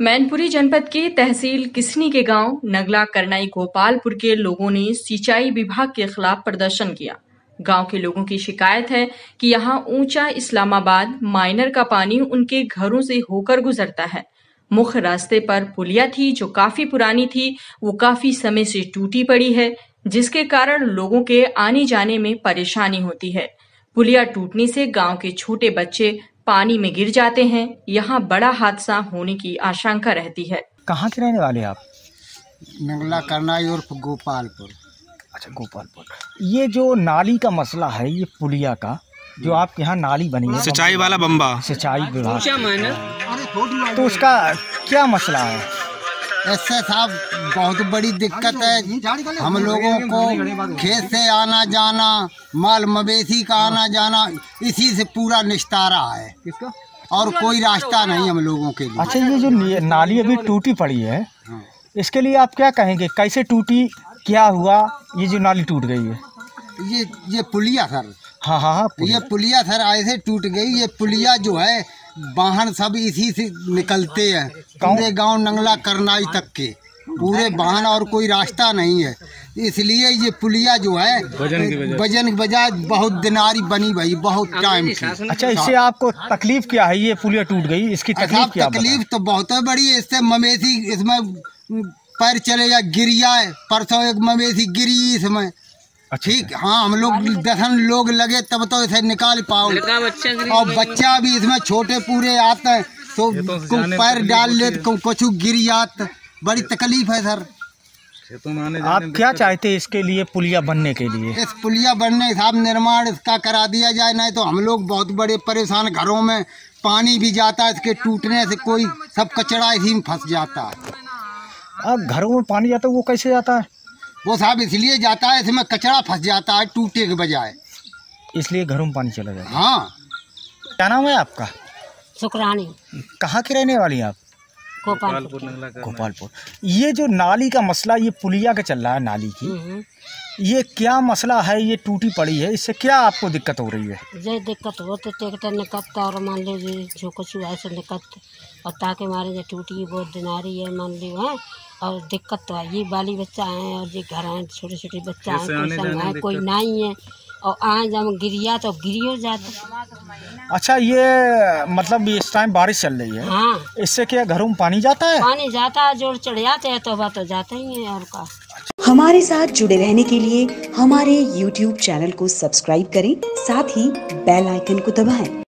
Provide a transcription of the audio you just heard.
मैनपुरी जनपद के तहसील किसनी के गाँव नगला करनाई गोपालपुर के लोगों ने सिंचाई विभाग के खिलाफ प्रदर्शन किया। गाँव के लोगों की शिकायत है कि यहाँ ऊँचा इस्लामाबाद माइनर का पानी उनके घरों से होकर गुजरता है। मुख्य रास्ते पर पुलिया थी जो काफ़ी पुरानी थी, वो काफ़ी समय से टूटी पड़ी है, जिसके कारण लोगों के आने जाने में परेशानी होती है। पुलिया टूटने से गाँव के छोटे बच्चे पानी में गिर जाते हैं। यहाँ बड़ा हादसा होने की आशंका रहती है। कहाँ के रहने वाले आप? नंगला करनाई उर्फ़ गोपालपुर। अच्छा गोपालपुर। ये जो नाली का मसला है ये पुलिया का जो आपके यहाँ नाली बनी है सिंचाई वाला बम्बा। सिंचाई विभाग। तो उसका क्या मसला है? इससे साहब बहुत बड़ी दिक्कत है। हम लोगों को खेत से आना जाना माल मवेशी का आना जाना इसी से पूरा निस्तारा है। और कोई रास्ता नहीं हम लोगों के लिए। अच्छा ये जो नाली अभी टूटी पड़ी है हाँ। इसके लिए आप क्या कहेंगे? कैसे टूटी? क्या हुआ? ये जो नाली टूट गई है। ये ये पुलिया सर। हाँ हाँ हाँ ये पुलिया। सर ऐसे टूट गई ये पुलिया जो है वाहन सब इसी से निकलते हैं पूरे गाँव नंगला करनाई तक के। पूरे वाहन और कोई रास्ता नहीं है। इसलिए ये पुलिया जो है वज़न की बजाय बहुत दिनारी बनी भाई बहुत टाइम की। अच्छा इससे आपको तकलीफ़ क्या है? ये पुलिया टूट गई इसकी तकलीफ़ क्या तकलीफ़ तो बहुत है बड़ी है इससे मवेशी इसमें पैर चले या गिर जाए परसों एक मवेशी गिरी इसमें। ठीक हाँ हम लोग दसन लोग लगे तब तो इसे निकाल पाओ। और बच्चा भी इसमें छोटे पूरे आते हैं तो को पैर डाल ले तो कुछ गिर जात बड़ी तकलीफ़ है सर। आप क्या चाहते हैं इसके लिए पुलिया बनने के लिए? इस पुलिया बनने साहब निर्माण इसका करा दिया जाए नहीं तो हम लोग बहुत बड़े परेशान घरों में पानी भी जाता है इसके टूटने से कोई सब कचरा इसी में फंस जाता। है अब घरों में पानी जाता है वो कैसे जाता? है वो साहब इसलिए जाता है इसमें कचरा फंस जाता है टूटे के बजाय। इसलिए घरों में पानी चला जाता है। हाँ। क्या नाम है आपका? शुक्रानी। कहाँ के रहने वाली हैं आप? गोपालपुर। गोपालपुर। ये जो नाली का मसला ये पुलिया का चल रहा है नाली की। हम्म। ये क्या मसला है? ये टूटी पड़ी है। इससे क्या आपको दिक्कत हो रही है? जे दिक्कत हो तो ट्रैक्टर निकलता और मान लीजिए जो कुछ ऐसे निकलते और ताकि हमारे जो टूटी बहुत दिनारी है मान ली है। और दिक्कत तो है ये बाली बच्चा है और ये घर हैं छोटे छोटे बच्चा हैं कोई संग है कोई नहीं है और आए जब गिरिया तो गिरियो जाता अच्छा ये मतलब इस टाइम बारिश चल रही है। हाँ। इससे क्या घरों में पानी जाता है? पानी जाता है जोड़ चढ़ जाते हैं तो वह तो जाते ही है और का। हमारे साथ जुड़े रहने के लिए हमारे YouTube चैनल को सब्सक्राइब करें साथ ही बेल आइकन को दबाएँ।